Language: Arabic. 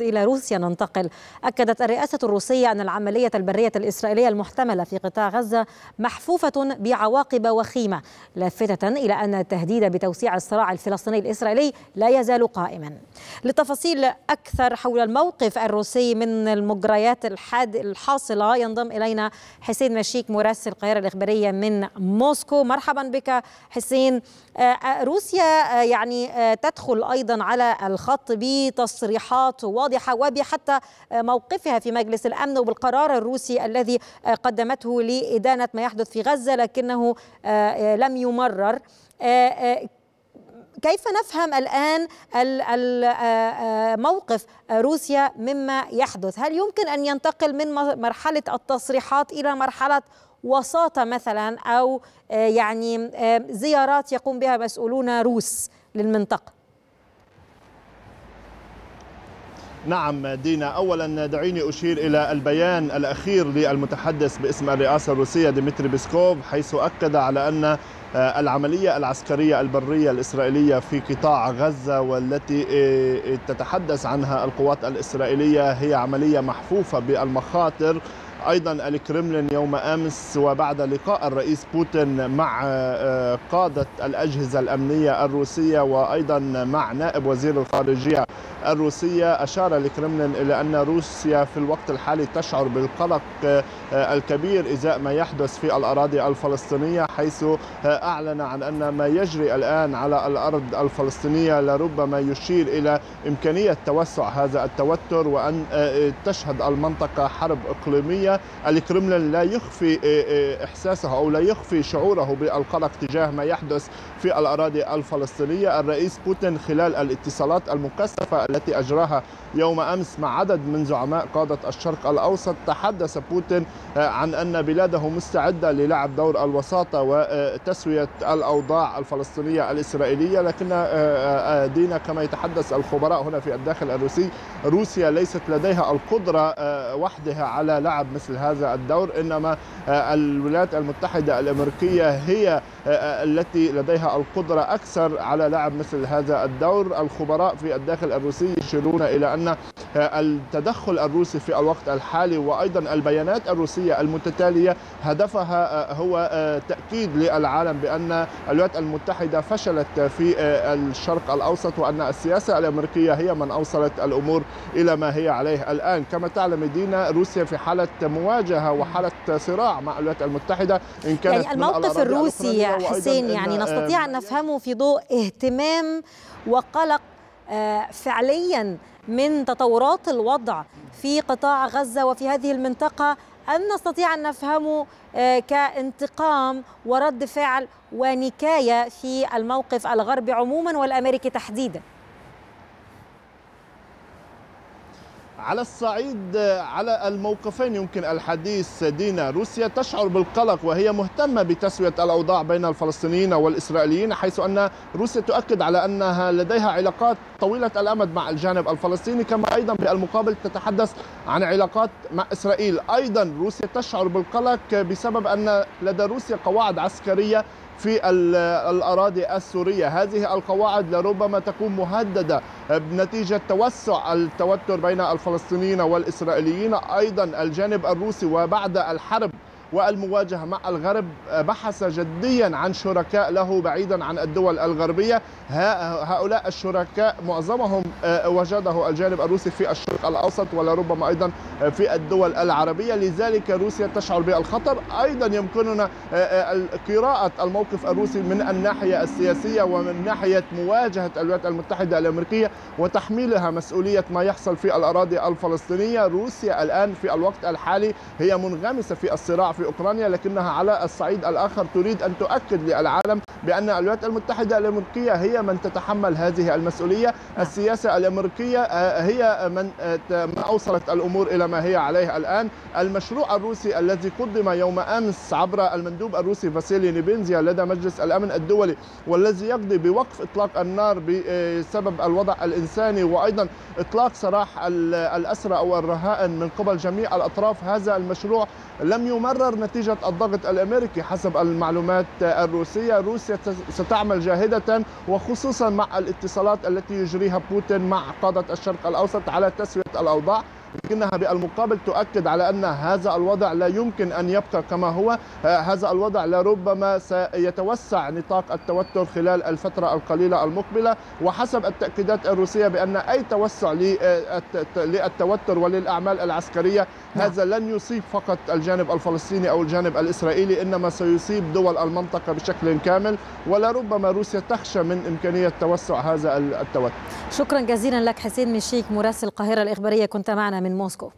إلى روسيا ننتقل. أكدت الرئاسة الروسية أن العملية البرية الإسرائيلية المحتملة في قطاع غزة محفوفة بعواقب وخيمة لافتة إلى أن التهديد بتوسيع الصراع الفلسطيني الإسرائيلي لا يزال قائما. للتفاصيل أكثر حول الموقف الروسي من المجريات الحاد الحاصلة ينضم إلينا حسين مشيك مراسل القاهرة الإخبارية من موسكو. مرحبا بك حسين. روسيا يعني تدخل أيضا على الخط بتصريحات واضحة وبحتى موقفها في مجلس الأمن وبالقرار الروسي الذي قدمته لإدانة ما يحدث في غزة لكنه لم يمرر. كيف نفهم الآن موقف روسيا مما يحدث؟ هل يمكن أن ينتقل من مرحلة التصريحات إلى مرحلة وساطة مثلا؟ أو يعني زيارات يقوم بها مسؤولون روس للمنطقة؟ نعم دينا اولا دعيني أشير إلى البيان الأخير للمتحدث باسم الرئاسة الروسية ديمتري بيسكوف حيث أكد على أن العملية العسكرية البرية الإسرائيلية في قطاع غزة والتي تتحدث عنها القوات الإسرائيلية هي عملية محفوفة بالمخاطر. أيضا الكرملين يوم آمس وبعد لقاء الرئيس بوتين مع قادة الأجهزة الأمنية الروسية وأيضا مع نائب وزير الخارجية الروسية أشار الكرملين إلى أن روسيا في الوقت الحالي تشعر بالقلق الكبير إزاء ما يحدث في الأراضي الفلسطينية حيث أعلن عن أن ما يجري الآن على الأرض الفلسطينية لربما يشير إلى إمكانية توسع هذا التوتر وأن تشهد المنطقة حرب الكرملين لا يخفي إحساسه أو لا يخفي شعوره بالقلق تجاه ما يحدث في الأراضي الفلسطينية. الرئيس بوتين خلال الاتصالات المكثفة التي أجراها يوم أمس مع عدد من زعماء قادة الشرق الأوسط تحدث بوتين عن أن بلاده مستعدة للعب دور الوساطة وتسوية الأوضاع الفلسطينية الإسرائيلية. لكن دينا كما يتحدث الخبراء هنا في الداخل الروسي روسيا ليست لديها القدرة وحدها على لعب مثل هذا الدور إنما الولايات المتحدة الأمريكية هي التي لديها القدرة أكثر على لعب مثل هذا الدور. الخبراء في الداخل الروسي يشيرون إلى أن التدخل الروسي في الوقت الحالي وأيضا البيانات الروسية المتتالية هدفها هو تأكيد للعالم بأن الولايات المتحدة فشلت في الشرق الأوسط وأن السياسة الأمريكية هي من أوصلت الأمور إلى ما هي عليه الآن. كما تعلم دينا روسيا في حالة مواجهة وحالة صراع مع الولايات المتحدة إن كانت يعني الموقف الروسي حسين يعني نستطيع أن نفهمه في ضوء اهتمام وقلق فعليا من تطورات الوضع في قطاع غزة وفي هذه المنطقة أم نستطيع أن نفهمه كانتقام ورد فعل ونكاية في الموقف الغربي عموما والأمريكي تحديدا. على الصعيد على الموقفين يمكن الحديث دينا. روسيا تشعر بالقلق وهي مهتمة بتسوية الأوضاع بين الفلسطينيين والإسرائيليين حيث أن روسيا تؤكد على أنها لديها علاقات طويلة الأمد مع الجانب الفلسطيني كما أيضا بالمقابل تتحدث عن علاقات مع إسرائيل. أيضا روسيا تشعر بالقلق بسبب أن لدى روسيا قواعد عسكرية في الأراضي السورية. هذه القواعد لربما تكون مهددة بنتيجة توسع التوتر بين الفلسطينيين والإسرائيليين. أيضا الجانب الروسي وبعد الحرب والمواجهة مع الغرب بحث جديا عن شركاء له بعيدا عن الدول الغربية. هؤلاء الشركاء معظمهم وجده الجانب الروسي في الشرق الأوسط ولربما أيضا في الدول العربية. لذلك روسيا تشعر بالخطر. أيضا يمكننا قراءة الموقف الروسي من الناحية السياسية ومن ناحية مواجهة الولايات المتحدة الأمريكية وتحميلها مسؤولية ما يحصل في الأراضي الفلسطينية. روسيا الآن في الوقت الحالي هي منغمسة في الصراع في اوكرانيا لكنها على الصعيد الآخر تريد أن تؤكد للعالم بأن الولايات المتحدة الأمريكية هي من تتحمل هذه المسؤولية، السياسة الأمريكية هي من أوصلت الأمور إلى ما هي عليه الآن، المشروع الروسي الذي قدم يوم أمس عبر المندوب الروسي فاسيلي نيبينزيا لدى مجلس الأمن الدولي والذي يقضي بوقف إطلاق النار بسبب الوضع الإنساني وأيضا إطلاق سراح الأسرى أو الرهائن من قبل جميع الأطراف، هذا المشروع لم يمرر تستمر نتيجة الضغط الأمريكي حسب المعلومات الروسية. روسيا ستعمل جاهدة وخصوصا مع الاتصالات التي يجريها بوتين مع قادة الشرق الأوسط على تسوية الأوضاع. لكنها بالمقابل تؤكد على أن هذا الوضع لا يمكن أن يبقى كما هو. هذا الوضع لربما سيتوسع نطاق التوتر خلال الفترة القليلة المقبلة. وحسب التأكيدات الروسية بأن أي توسع للتوتر وللأعمال العسكرية هذا لن يصيب فقط الجانب الفلسطيني أو الجانب الإسرائيلي إنما سيصيب دول المنطقة بشكل كامل. ولربما روسيا تخشى من إمكانية توسع هذا التوتر. شكرا جزيلا لك حسين مشيك مراسل القاهرة الإخبارية كنت معنا من موسكو